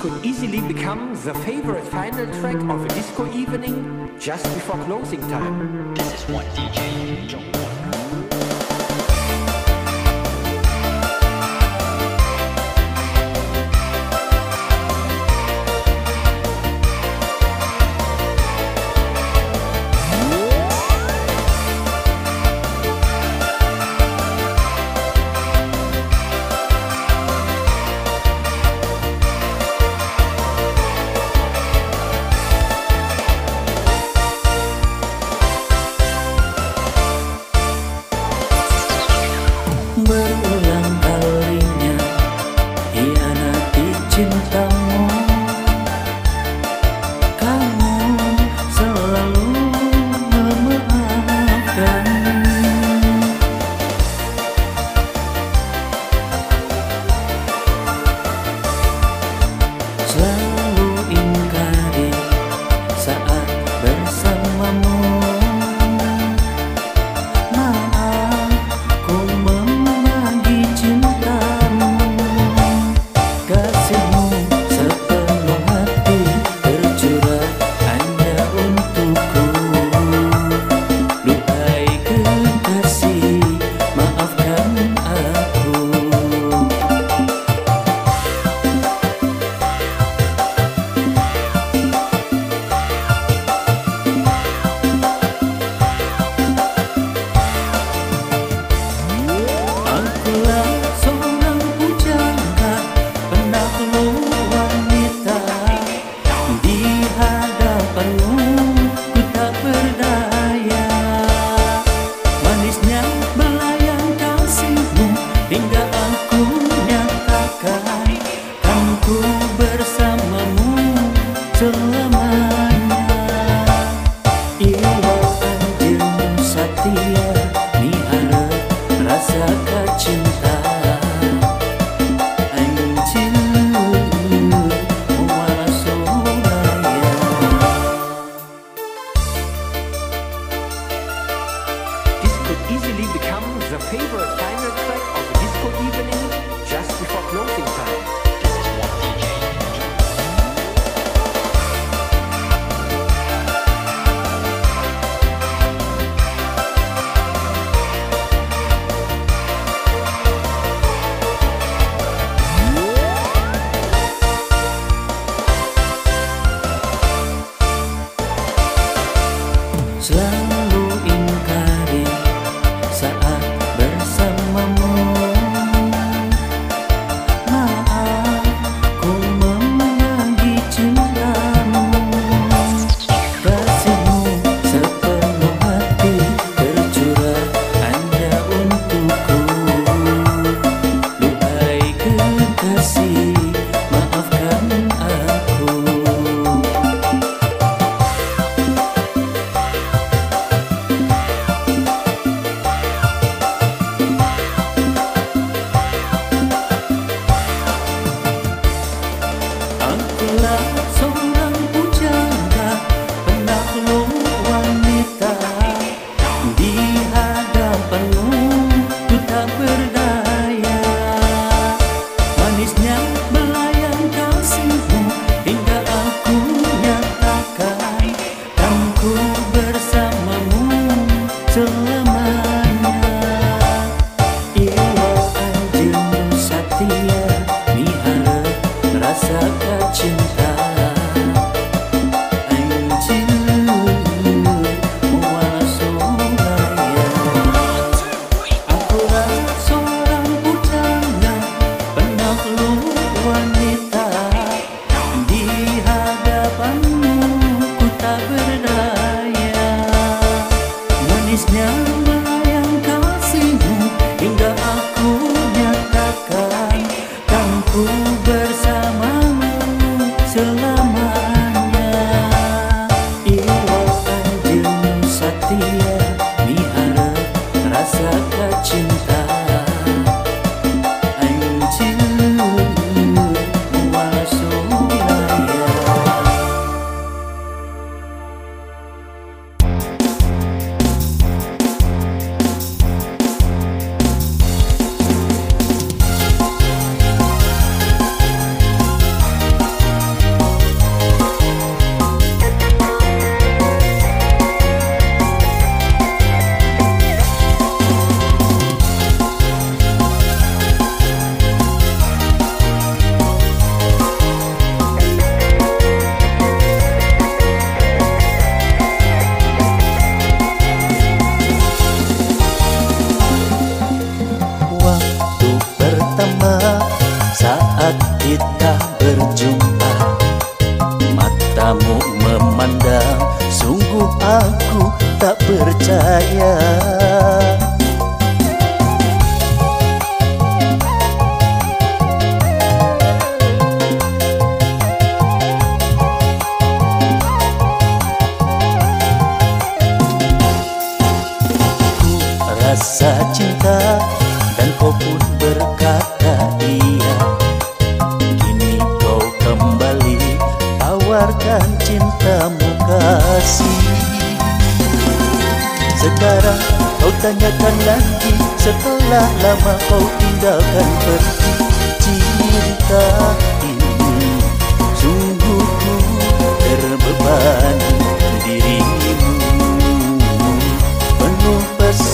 could easily become the favorite final track of a disco evening just before closing time. This is what DJ Slow Aku rasa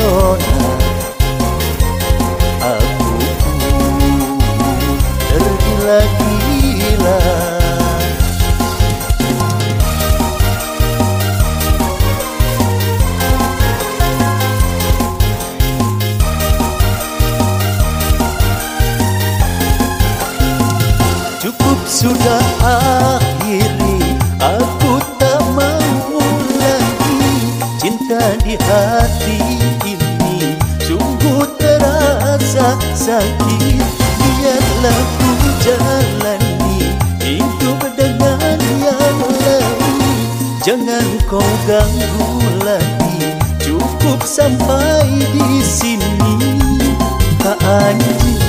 pesona sakit Biarlah ku jalani Hidup dengan yang lain. Jangan kau ganggu lagi. Cukup sampai di sini. Kak anjing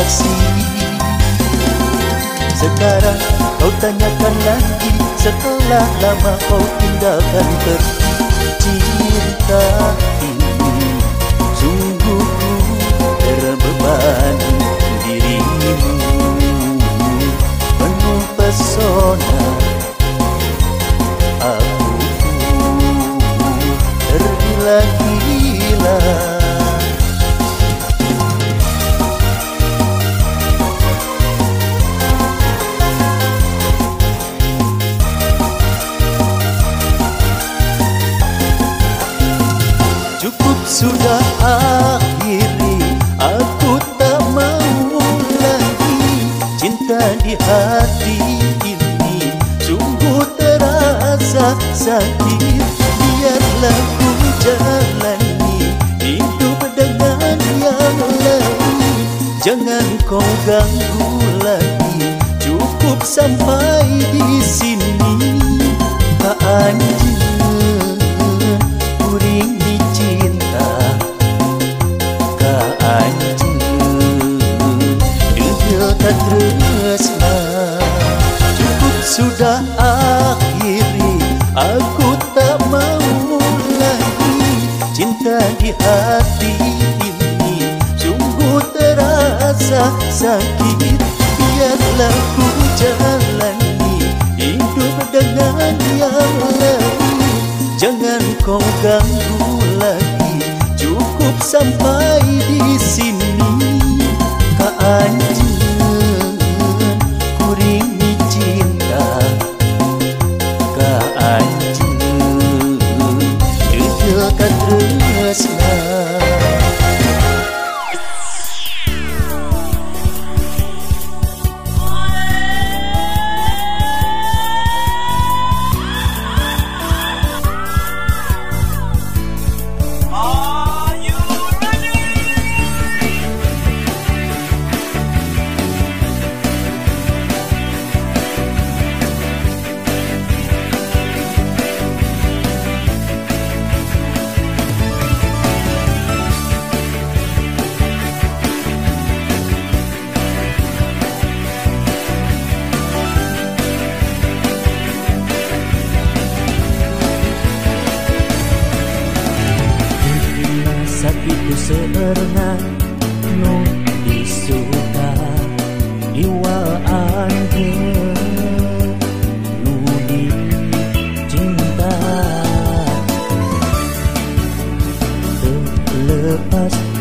kasih. Sekarang kau tanyakan lagi setelah lama kau tinggalkan pergi Cinta ini. Sungguh ku terbebani dirimu. Penuh pesona Aku. Tergila-gila sudah akhiri Aku tak mau lagi. Cinta di hati ini Sungguh terasa sakit. Biarlah ku jalani Hidup dengan yang lain. Jangan kau ganggu lagi Cukup sampai hati ini Sungguh terasa sakit. Biarlah ku jalani Hidup dengan yang lain Jangan kau ganggu lagi Cukup sampai di sini. Kak The us.